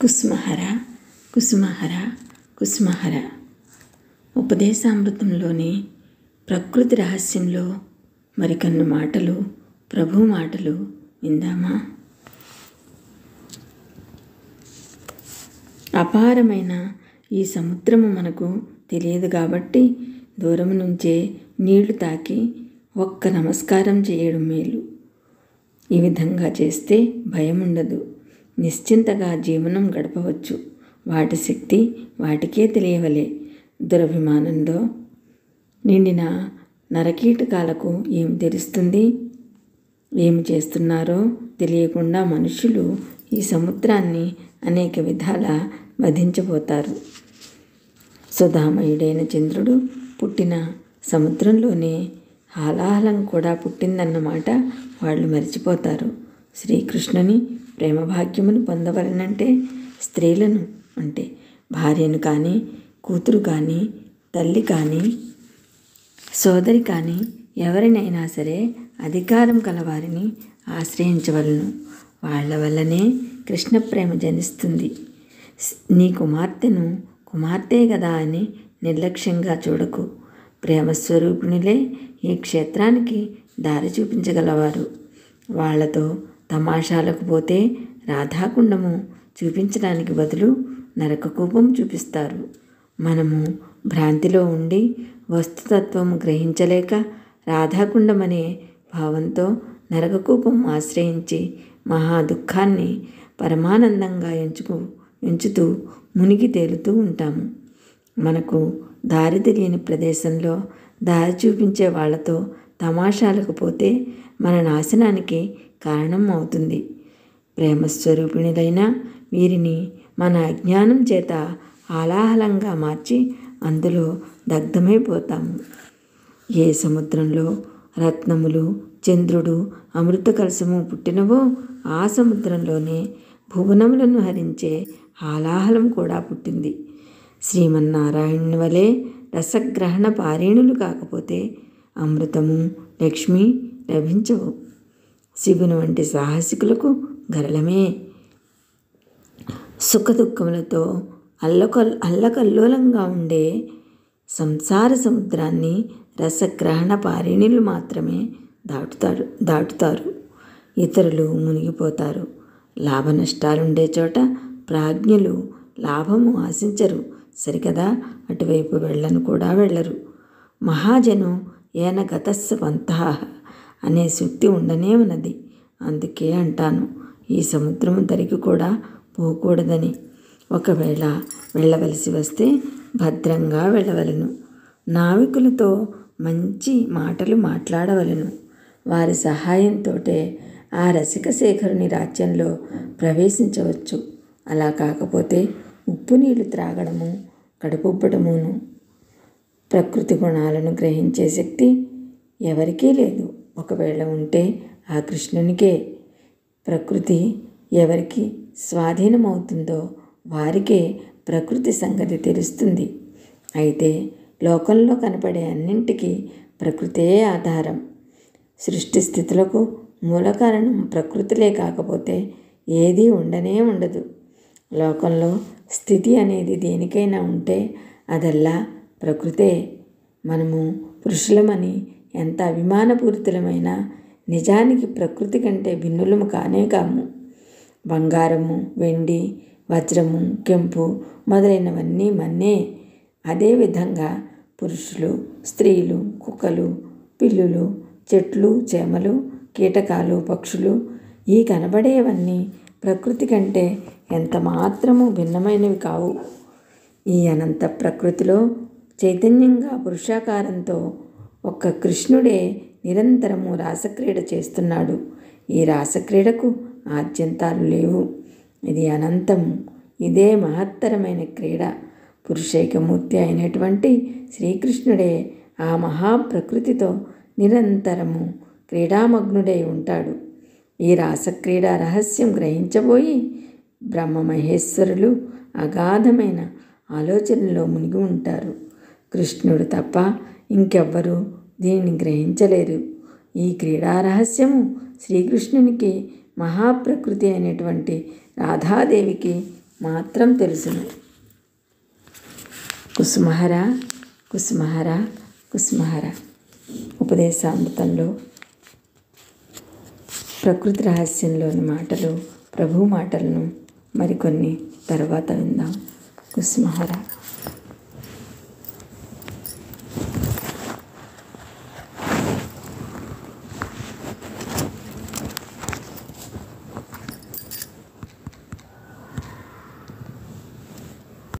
కుసుమహర కుసుమహర కుసుమహర. ఉపదేశామృతంలోని ప్రకృతి రహస్యంలో మరికొన్ని మాటలు ప్రభు మాటలు విందామా? అపారమైన ఈ సముద్రము మనకు తెలియదు కాబట్టి దూరం నుంచే నీళ్ళు తాకి ఒక్క నమస్కారం చేయడం మేలు. ఈ విధంగా చేస్తే భయం ఉండదు నిశ్చింతగా జీవనం గడపవచ్చు. వాటి శక్తి వాటికే తెలియవలే. దురభిమానంలో నిండిన నరకీటకాలకు ఏం తెలుస్తుంది ఏమి చేస్తున్నారో తెలియకుండా మనుషులు ఈ సముద్రాన్ని అనేక విధాల వధించబోతారు. సుధామయుడైన చంద్రుడు పుట్టిన సముద్రంలోనే హాలాహలం కూడా పుట్టిందన్నమాట వాళ్ళు మర్చిపోతారు. శ్రీకృష్ణుని ప్రేమ భాగ్యమును పొందవలనంటే స్త్రీలను అంటే భార్యను కానీ కూతురు కానీ తల్లి కానీ సోదరి కానీ ఎవరినైనా సరే అధికారం కలవారిని ఆశ్రయించవలను. వాళ్ళ వల్లనే కృష్ణ ప్రేమ జనిస్తుంది. నీ కుమార్తెను కుమార్తె కదా అని నిర్లక్ష్యంగా చూడకు. ప్రేమస్వరూపిణులే ఈ క్షేత్రానికి దారి చూపించగలవారు. వాళ్ళతో తమాషాలకు పోతే రాధాకుండము చూపించడానికి బదులు నరకకూపం చూపిస్తారు. మనము భ్రాంతిలో ఉండి వస్తుతత్వం గ్రహించలేక రాధాకుండమనే భావంతో నరకకూపం ఆశ్రయించి మహా దుఃఖాన్ని పరమానందంగా ఎంచుకు ఎంచుతూ మునిగి తేలుతూ ఉంటాము. మనకు దారి తెలియని ప్రదేశంలో దారి చూపించే వాళ్ళతో తమాషాలకు పోతే మన నాశనానికి కారణం అవుతుంది. ప్రేమస్వరూపిణులైన వీరిని మన అజ్ఞానం చేత ఆలాహలంగా మార్చి అందులో దగ్ధమైపోతాము. ఏ సముద్రంలో రత్నములు చంద్రుడు అమృత కలసము పుట్టినవో ఆ సముద్రంలోనే భువనములను హరించే ఆలాహలం కూడా పుట్టింది. శ్రీమన్నారాయణుని వలె రసగ్రహణ పారేణులు కాకపోతే అమృతము లక్ష్మి లభించవు. శివుని వంటి సాహసికులకు గరళమే సుఖదుఖములతో అల్లకల్ అల్లకల్లోలంగా ఉండే సంసార సముద్రాన్ని రసగ్రహణ పారిణులు మాత్రమే దాటుతాడు దాటుతారు. ఇతరులు మునిగిపోతారు. లాభ నష్టాలుండే చోట ప్రాజ్ఞులు లాభము ఆశించరు. సరికదా? అటువైపు వెళ్ళను కూడా వెళ్ళరు. మహాజను ఏన గతస్స పంథా అనే శక్తి ఉండనే ఉన్నది. అందుకే అంటాను ఈ సముద్రము దరికి కూడా పోకూడదని. ఒకవేళ వెళ్ళవలసి వస్తే భద్రంగా వెళ్ళవలను. నావికులతో మంచి మాటలు మాట్లాడవలను. వారి సహాయంతోటే ఆ రసిక శేఖరుని రాజ్యంలో ప్రవేశించవచ్చు. అలా కాకపోతే ఉప్పు నీళ్ళు త్రాగడము కడుపుబ్బడమును ప్రకృతి గుణాలను గ్రహించే శక్తి ఎవరికీ లేదు. ఒకవేళ ఉంటే ఆ కృష్ణునికే ప్రకృతి ఎవరికి స్వాధీనమవుతుందో వారికే ప్రకృతి సంగతి తెలుస్తుంది. అయితే లోకంలో కనపడే అన్నింటికీ ప్రకృతే ఆధారం. సృష్టి స్థితులకు మూల కారణం ప్రకృతిలే కాకపోతే ఏదీ ఉండనే ఉండదు. లోకంలో స్థితి అనేది దేనికైనా ఉంటే అదల్లా ప్రకృతే. మనము పురుషులమని ఎంత అభిమానపూరితులమైన నిజానికి ప్రకృతి కంటే భిన్నులము కానే కాము. బంగారము వెండి వజ్రము కెంపు మొదలైనవన్నీ మన్నే. అదేవిధంగా పురుషులు స్త్రీలు కుక్కలు పిల్లులు చెట్లు చేమలు కీటకాలు పక్షులు ఈ కనబడేవన్నీ ప్రకృతి కంటే ఎంత మాత్రము భిన్నమైనవి కావు. ఈ అనంత ప్రకృతిలో చైతన్యంగా పురుషాకారంతో ఒక్క కృష్ణుడే నిరంతరము రాసక్రీడ చేస్తున్నాడు. ఈ రాసక్రీడకు ఆద్యంతాలు లేవు. ఇది అనంతము ఇదే మహత్తరమైన క్రీడ. పురుషైకమూర్తి అయినటువంటి శ్రీకృష్ణుడే ఆ మహాప్రకృతితో నిరంతరము క్రీడామగ్నుడై ఉంటాడు. ఈ రాసక్రీడ రహస్యం గ్రహించబోయి బ్రహ్మమహేశ్వరులు అగాధమైన ఆలోచనలో మునిగి ఉంటారు. కృష్ణుడు తప్ప ఇంకెవ్వరూ దీనిని గ్రహించలేరు. ఈ క్రీడా రహస్యము శ్రీకృష్ణునికి మహాప్రకృతి అయినటువంటి రాధాదేవికి మాత్రం తెలుసును. కుసుమహర కుసుమహర కుసుమహర. ఉపదేశామృతంలో ప్రకృతి రహస్యంలోని మాటలు ప్రభు మాటలను మరికొన్ని తర్వాత విందాం. కుసుమహర.